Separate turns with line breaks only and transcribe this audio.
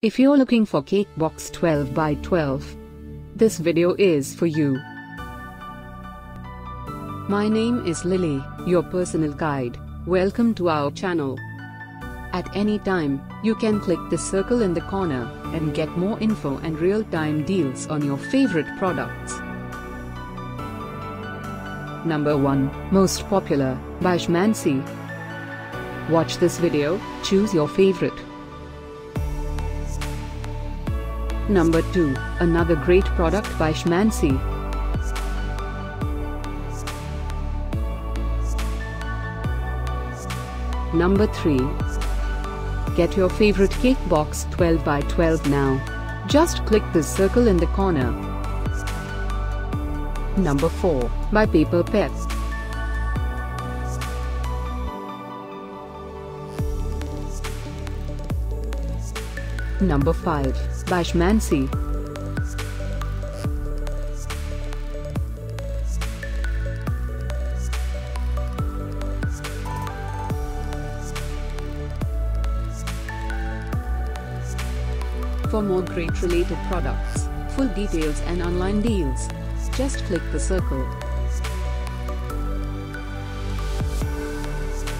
If you're looking for cake box 12 by 12, this video is for you. My name is Lily, your personal guide. Welcome to our channel. At any time, you can click the circle in the corner and get more info and real-time deals on your favorite products. Number 1, Most Popular, by Schmancy. Watch this video, choose your favorite. Number 2, another great product by Schmancy. Number 3. Get your favorite cake box 12 by 12 now. Just click the circle in the corner. Number 4, by Paper Pep. Number 5, by Schmancy. For more great related products, full details and online deals, just click the circle.